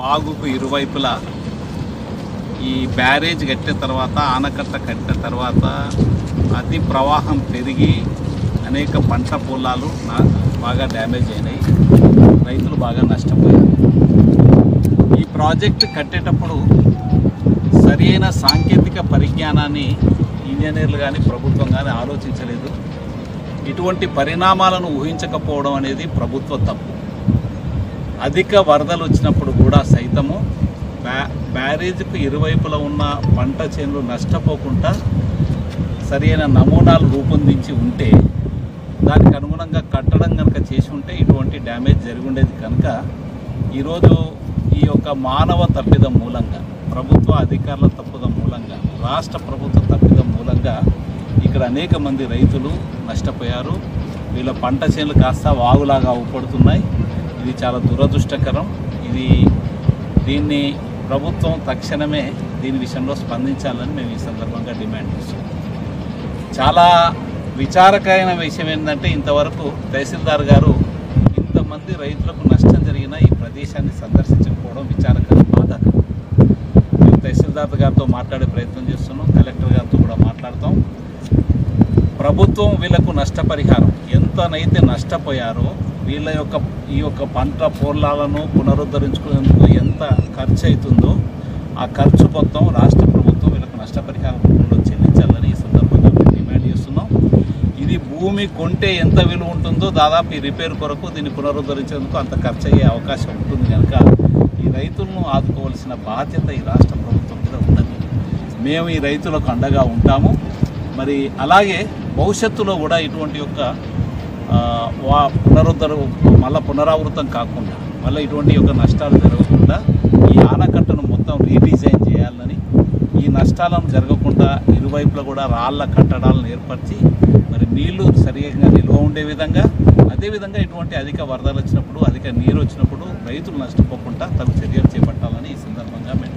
వాగుకు ఇరువైపులా ఈ బ్యారేజ్ కట్టిన తర్వాత ఆనకట్ట కట్టిన తర్వాత అతి ప్రవాహం పెరిగి అనేక పంట పొలాలు బాగా డ్యామేజ్ అయినాయి. రైతులు బాగా నష్టపోయారు. ఈ ప్రాజెక్ట్ కట్టేటప్పుడు సరైన సాంకేతిక పరిజ్ఞానాన్ని ఇంజనీర్లు కానీ ప్రభుత్వం కానీ ఆలోచించలేదు. ఇటువంటి పరిణామాలను ఊహించకపోవడం అనేది ప్రభుత్వ తప్పు. అధిక వరదలు వచ్చినప్పుడు కూడా సైతము బ్యారేజ్కు ఇరువైపులా ఉన్న పంట చేనులు నష్టపోకుండా సరైన నమూనాలు రూపొందించి ఉంటే దానికి అనుగుణంగా కట్టడం కనుక చేసి ఉంటే ఇటువంటి డ్యామేజ్ జరిగి ఉండేది కనుక ఈరోజు ఈ యొక్క మానవ తప్పిదం మూలంగా ప్రభుత్వ అధికారుల తప్పుదం మూలంగా రాష్ట్ర ప్రభుత్వ తప్పిదం మూలంగా ఇక్కడ అనేక మంది రైతులు నష్టపోయారు. వీళ్ళ పంట చేనులు కాస్త వాగులాగా ఊపడుతున్నాయి ఇది చాలా దురదృష్టకరం. ఇది దీన్ని ప్రభుత్వం తక్షణమే దీని విషయంలో స్పందించాలని మేము ఈ సందర్భంగా డిమాండ్ చేస్తున్నాం. చాలా విచారకరమైన విషయం ఏంటంటే ఇంతవరకు తహసీల్దార్ గారు ఇంతమంది రైతులకు నష్టం జరిగిన ఈ ప్రదేశాన్ని సందర్శించకపోవడం విచారకరం బాధాకరం మేము తహసీల్దార్ గారితో మాట్లాడే ప్రయత్నం చేస్తున్నాం కలెక్టర్ గారితో కూడా మాట్లాడతాం. ప్రభుత్వం వీళ్ళకు నష్టపరిహారం. ఎంతనైతే నష్టపోయారో వీళ్ళ యొక్క ఈ యొక్క పంట పొలాలను పునరుద్ధరించుకునేందుకు ఎంత ఖర్చు అవుతుందో ఆ ఖర్చు మొత్తం రాష్ట్ర ప్రభుత్వం వీళ్ళకు నష్టపరిహారం రూపంలో చెల్లించాలని ఈ సందర్భంగా మేము డిమాండ్ చేస్తున్నాం. ఇది భూమి కొంటే ఎంత విలువ ఉంటుందో దాదాపు ఈ రిపేర్ కొరకు దీన్ని పునరుద్ధరించేందుకు అంత ఖర్చు అయ్యే అవకాశం ఉంటుంది కనుక ఈ రైతులను ఆదుకోవాల్సిన బాధ్యత ఈ రాష్ట్ర ప్రభుత్వం మీద ఉన్నది మేము ఈ రైతులకు అండగా ఉంటాము. మరి అలాగే భవిష్యత్తులో కూడా ఇటువంటి యొక్క పునరుద్ధర మళ్ళా పునరావృతం కాకుండా మళ్ళీ ఇటువంటి యొక్క నష్టాలు జరగకుండా ఈ ఆనకట్టను మొత్తం రీడిజైన్ చేయాలని ఈ నష్టాలను జరగకుండా ఇరువైపులా కూడా రాళ్ళ కట్టడాలను ఏర్పరిచి మరి నీళ్ళు సరిగ్గా నిల్వ ఉండే విధంగా అదేవిధంగా ఇటువంటి అధిక వరదలు వచ్చినప్పుడు అధిక నీరు వచ్చినప్పుడు రైతులు నష్టపోకుండా తగు చర్యలు చేపట్టాలని ఈ సందర్భంగా మేము